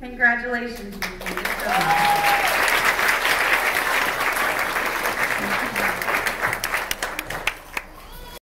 Congratulations,